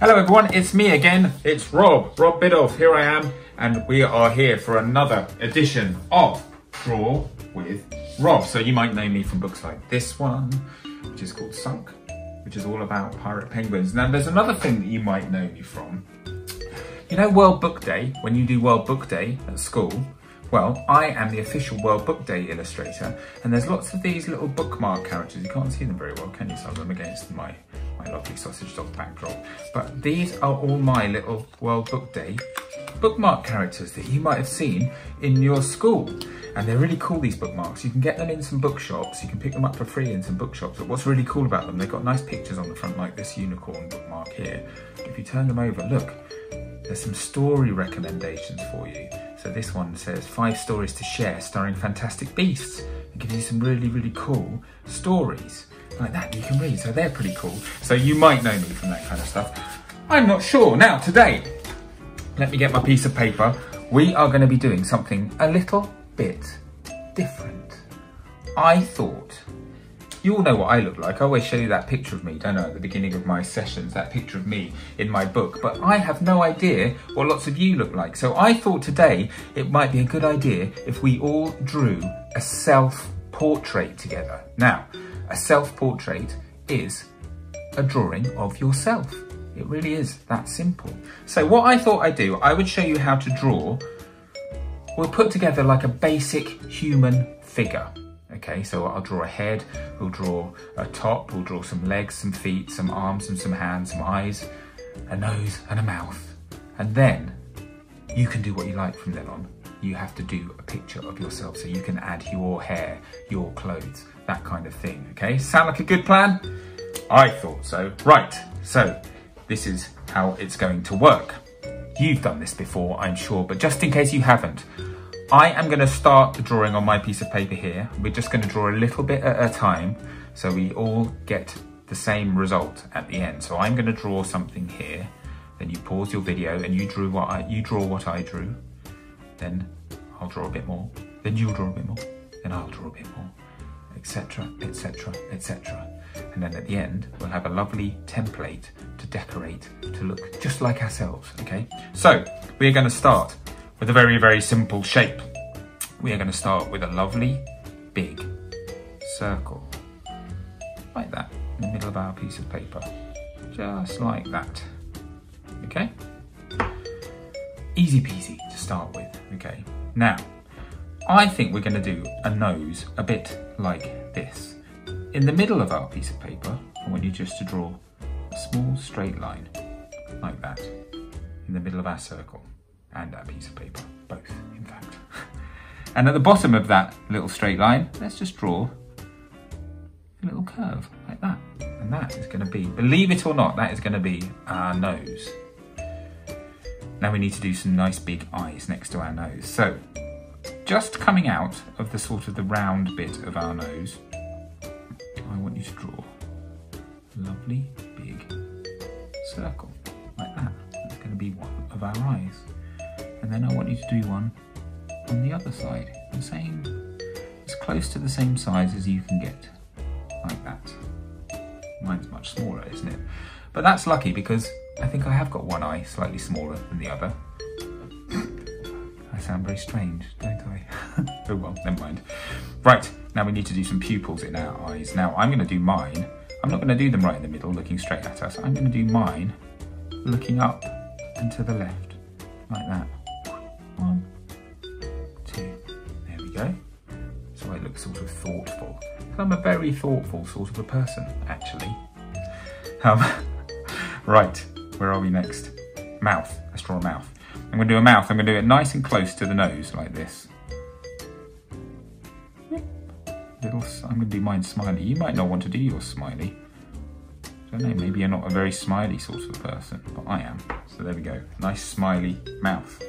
Hello everyone, it's me again. It's Rob, Rob Biddulph. Here I am, and we are here for another edition of Draw with Rob. So you might know me from books like this one, which is called Sunk, which is all about pirate penguins. Now there's another thing that you might know me from. You know World Book Day, when you do World Book Day at school, well, I am the official World Book Day illustrator, and there's lots of these little bookmark characters. You can't see them very well, can you? So I'm against my my lovely sausage dog backdrop. But these are all my little World Book Day bookmark characters that you might have seen in your school. And they're really cool, these bookmarks. You can get them in some bookshops. You can pick them up for free in some bookshops. But what's really cool about them, they've got nice pictures on the front, like this unicorn bookmark here. If you turn them over, look, there's some story recommendations for you. So this one says five stories to share starring fantastic beasts. It gives you some really, really cool stories like that you can read. So they're pretty cool. So you might know me from that kind of stuff. I'm not sure. Now today, let me get my piece of paper. We are going to be doing something a little bit different. I thought, you all know what I look like. I always show you that picture of me, don't I, at the beginning of my sessions, that picture of me in my book. But I have no idea what lots of you look like. So I thought today it might be a good idea if we all drew a self-portrait together. Now, a self-portrait is a drawing of yourself. It really is that simple. So what I thought I'd do, I would show you how to draw. We'll put together like a basic human figure. Okay, so I'll draw a head, we'll draw a top, we'll draw some legs, some feet, some arms and some hands, some eyes, a nose and a mouth. And then you can do what you like from then on. You have to do a picture of yourself so you can add your hair, your clothes, that kind of thing. Okay, sound like a good plan? I thought so. Right, so this is how it's going to work. You've done this before, I'm sure, but just in case you haven't, I am going to start the drawing on my piece of paper here. We're just going to draw a little bit at a time so we all get the same result at the end. So I'm going to draw something here. Then you pause your video and you drew what I, you draw what I drew. Then I'll draw a bit more. Then you'll draw a bit more. Then I'll draw a bit more etc., etc., etc. And then at the end, we'll have a lovely template to decorate to look just like ourselves, okay? So, we're gonna start with a very, very simple shape. We are gonna start with a lovely, big circle, like that, in the middle of our piece of paper. Just like that, okay? Easy peasy to start with, okay? Now, I think we're going to do a nose a bit like this. In the middle of our piece of paper, I want you just to draw a small straight line, like that, in the middle of our circle and our piece of paper, both in fact. and at the bottom of that little straight line, let's just draw a little curve like that. And that is going to be, believe it or not, that is going to be our nose. Now we need to do some nice big eyes next to our nose. So just coming out of the sort of the round bit of our nose, I want you to draw a lovely big circle, like that. That's going to be one of our eyes. And then I want you to do one on the other side, the same, as close to the same size as you can get, like that. Mine's much smaller, isn't it? But that's lucky because I think I have got one eye slightly smaller than the other. I sound very strange, don't I? oh well, never mind. Right, now we need to do some pupils in our eyes. Now I'm going to do mine. I'm not going to do them right in the middle, looking straight at us. I'm going to do mine looking up and to the left, like that. One, two, there we go. So I look sort of thoughtful. I'm a very thoughtful sort of a person, actually. Um, right, where are we next? Mouth. Let's draw a mouth. I'm going to do a mouth. I'm going to do it nice and close to the nose, like this. Little, I'm going to do mine smiley. You might not want to do your smiley. I don't know, maybe you're not a very smiley sort of person, but I am. So there we go, nice smiley mouth.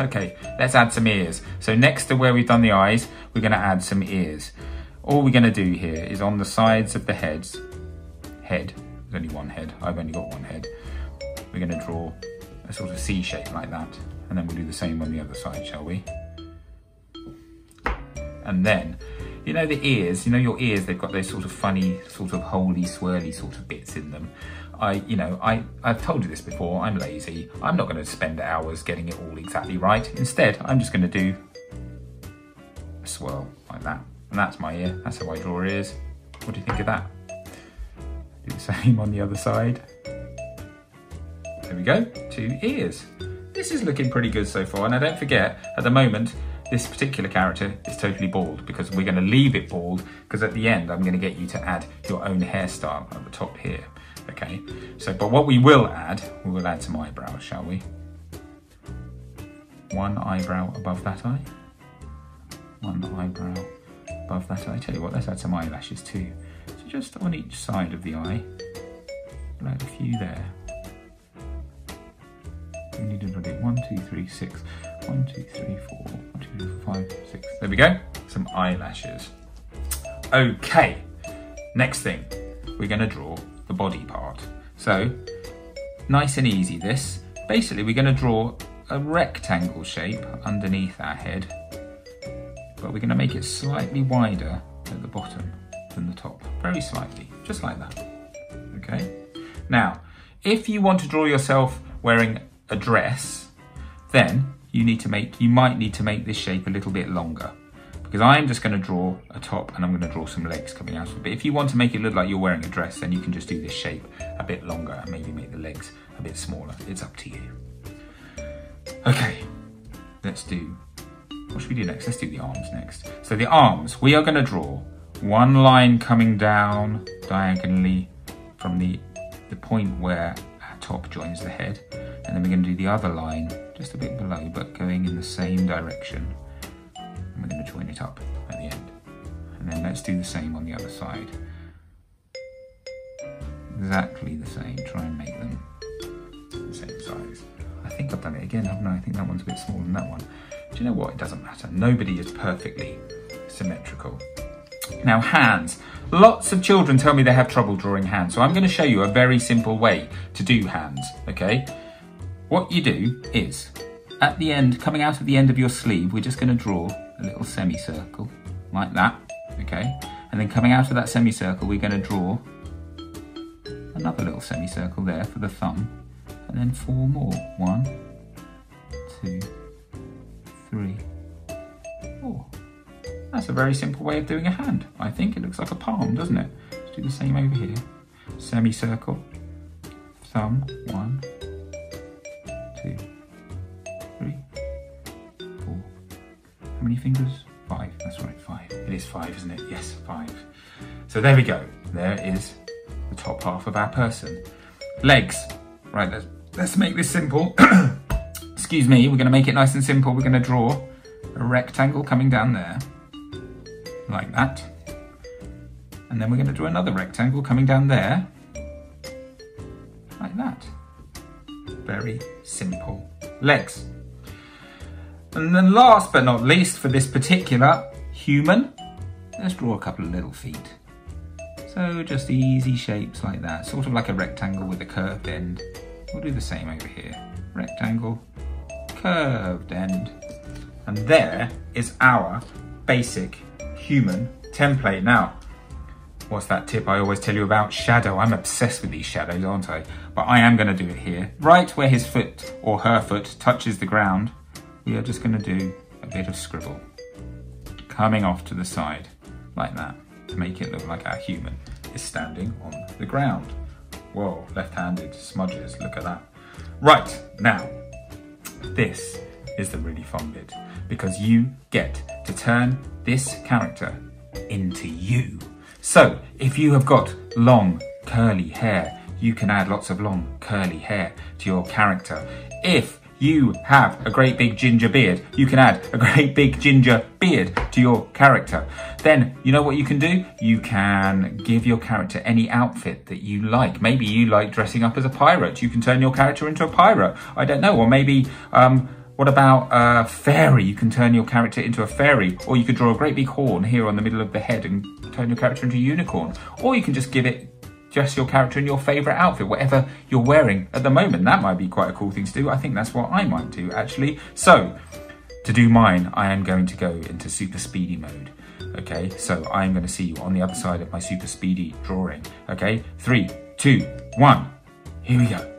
Okay, let's add some ears. So next to where we've done the eyes, we're gonna add some ears. All we're gonna do here is on the sides of the heads, head, there's only one head, I've only got one head, we're gonna draw a sort of C shape like that. And then we'll do the same on the other side, shall we? And then, you know the ears, you know your ears, they've got those sort of funny, sort of holy, swirly sort of bits in them. I, you know, I, I've told you this before, I'm lazy. I'm not going to spend hours getting it all exactly right. Instead, I'm just going to do a swirl like that. And that's my ear. That's how I draw ears. What do you think of that? Do the same on the other side. There we go, two ears. This is looking pretty good so far. Now don't forget, at the moment, this particular character is totally bald because we're going to leave it bald because at the end I'm going to get you to add your own hairstyle at the top here. Okay, so but what we will add, we will add some eyebrows, shall we? One eyebrow above that eye. One eyebrow above that eye. I tell you what, let's add some eyelashes too. So just on each side of the eye, add a few there. We need to do one, two, three, six. One, two, three, four, one, two, three, four, five, six. There we go. Some eyelashes. Okay, next thing, we're gonna draw the body part. So, nice and easy this. Basically, we're gonna draw a rectangle shape underneath our head, but we're gonna make it slightly wider at the bottom than the top, very slightly, just like that, okay? Now, if you want to draw yourself wearing a dress, then you need to make, you might need to make this shape a little bit longer because I'm just going to draw a top and I'm going to draw some legs coming out of it. But if you want to make it look like you're wearing a dress, then you can just do this shape a bit longer and maybe make the legs a bit smaller. It's up to you. Okay, let's do, what should we do next? Let's do the arms next. So the arms, we are going to draw one line coming down diagonally from the, the point where our top joins the head. And then we're going to do the other line just a bit below, but going in the same direction. And we're going to join it up at the end. And then let's do the same on the other side. Exactly the same, try and make them the same size. I think I've done it again, haven't I? I think that one's a bit smaller than that one. Do you know what? It doesn't matter. Nobody is perfectly symmetrical. Now hands. Lots of children tell me they have trouble drawing hands, so I'm going to show you a very simple way to do hands, okay? What you do is, at the end, coming out of the end of your sleeve, we're just going to draw a little semicircle, like that, okay? And then coming out of that semicircle, we're going to draw another little semicircle there for the thumb, and then four more. One, two, three, four. That's a very simple way of doing a hand. I think it looks like a palm, doesn't it? Let's do the same over here. Semicircle, thumb, one, many fingers? Five. That's right, five. It is five, isn't it? Yes, five. So there we go. There is the top half of our person. Legs. Right, let's, let's make this simple. Excuse me, we're going to make it nice and simple. We're going to draw a rectangle coming down there, like that. And then we're going to draw another rectangle coming down there, like that. Very simple legs. And then last but not least for this particular human, let's draw a couple of little feet. So just easy shapes like that, sort of like a rectangle with a curved end. We'll do the same over here. Rectangle, curved end. And there is our basic human template. Now, what's that tip I always tell you about? Shadow. I'm obsessed with these shadows, aren't I? But I am going to do it here. Right where his foot or her foot touches the ground, we are just going to do a bit of scribble. Coming off to the side, like that, to make it look like our human is standing on the ground. Whoa, left-handed smudges, look at that. Right, now, this is the really fun bit because you get to turn this character into you. So if you have got long curly hair, you can add lots of long curly hair to your character. If you have a great big ginger beard, you can add a great big ginger beard to your character. Then, you know what you can do? You can give your character any outfit that you like. Maybe you like dressing up as a pirate. You can turn your character into a pirate. I don't know. Or maybe, um, what about a fairy? You can turn your character into a fairy. Or you could draw a great big horn here on the middle of the head and turn your character into a unicorn. Or you can just give it dress your character in your favourite outfit, whatever you're wearing at the moment. That might be quite a cool thing to do. I think that's what I might do actually. So, to do mine, I am going to go into super speedy mode. Okay, so I'm going to see you on the other side of my super speedy drawing. Okay, three, two, one, Here we go.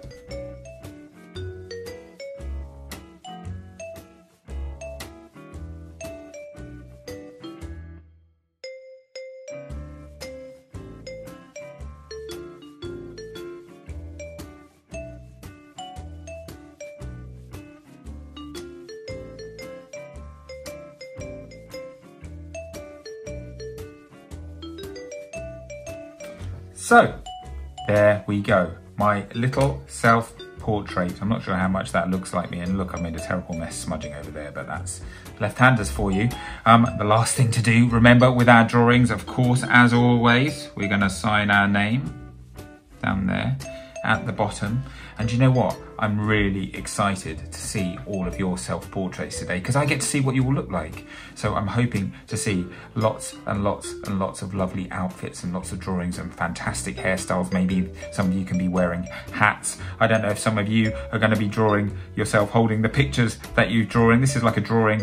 So, there we go. My little self-portrait. I'm not sure how much that looks like me. And look, I made a terrible mess smudging over there, but that's left-handers for you. Um, the last thing to do, remember with our drawings, of course, as always, we're gonna sign our name down there at the bottom. And you know what? I'm really excited to see all of your self-portraits today because I get to see what you will look like. So I'm hoping to see lots and lots and lots of lovely outfits and lots of drawings and fantastic hairstyles. Maybe some of you can be wearing hats. I don't know if some of you are going to be drawing yourself holding the pictures that you're drawing. This is like a drawing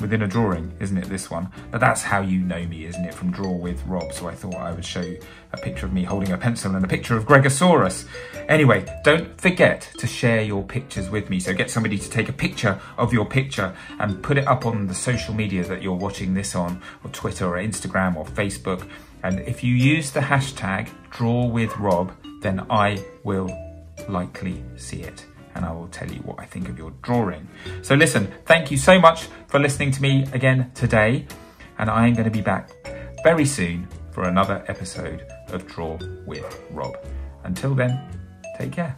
within a drawing, isn't it, this one? But that's how you know me, isn't it, from Draw with Rob. So I thought I would show you a picture of me holding a pencil and a picture of Gregosaurus. Anyway, don't forget to share your pictures with me. So get somebody to take a picture of your picture and put it up on the social media that you're watching this on, or Twitter or Instagram or Facebook. And if you use the hashtag Draw with Rob, then I will likely see it and I will tell you what I think of your drawing. So listen, thank you so much for listening to me again today, and I am going to be back very soon for another episode of Draw with Rob. Until then, take care.